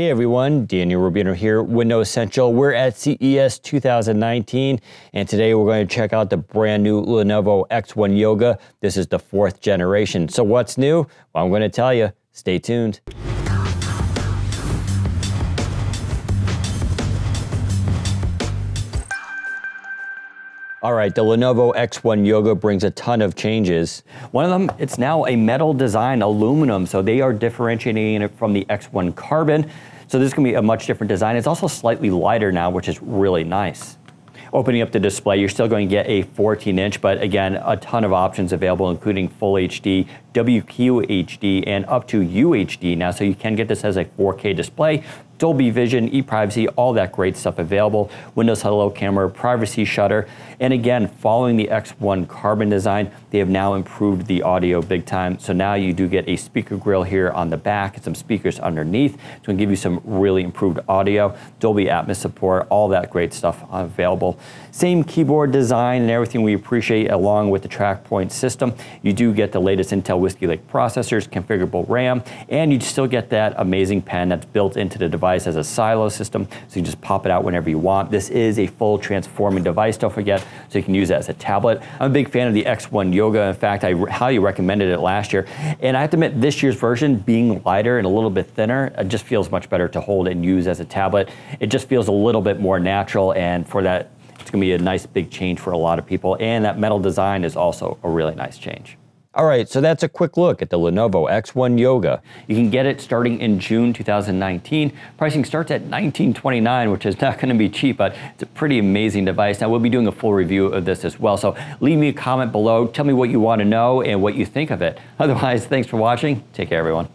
Hey everyone, Daniel Rubino here, Windows Central. We're at CES 2019, and today we're going to check out the brand new Lenovo X1 Yoga. This is the fourth generation. So what's new? Well, I'm going to tell you. Stay tuned. All right, the Lenovo X1 Yoga brings a ton of changes. One of them, it's now a metal design, aluminum, so they are differentiating it from the X1 Carbon. So this is gonna be a much different design. It's also slightly lighter now, which is really nice. Opening up the display, you're still going to get a 14 inch, but again, a ton of options available, including full HD, WQHD, and up to UHD now, so you can get this as a 4K display. Dolby Vision, ePrivacy, all that great stuff available. Windows Hello Camera, privacy shutter. And again, following the X1 Carbon design, they have now improved the audio big time. So now you do get a speaker grill here on the back and some speakers underneath. It's gonna give you some really improved audio. Dolby Atmos support, all that great stuff available. Same keyboard design and everything we appreciate along with the TrackPoint system. You do get the latest Intel Whiskey Lake processors, configurable RAM, and you still get that amazing pen that's built into the device as a silo system, so you can just pop it out whenever you want. This is a full transforming device, don't forget, so you can use it as a tablet. I'm a big fan of the X1 Yoga. In fact, I highly recommended it last year. And I have to admit, this year's version, being lighter and a little bit thinner, it just feels much better to hold and use as a tablet. It just feels a little bit more natural, and for that, it's gonna be a nice big change for a lot of people. And that metal design is also a really nice change. All right, so that's a quick look at the Lenovo X1 Yoga. You can get it starting in June 2019. Pricing starts at 1929, which is not going to be cheap, but it's a pretty amazing device. Now, we'll be doing a full review of this as well, so leave me a comment below. Tell me what you want to know and what you think of it. Otherwise, thanks for watching. Take care, everyone.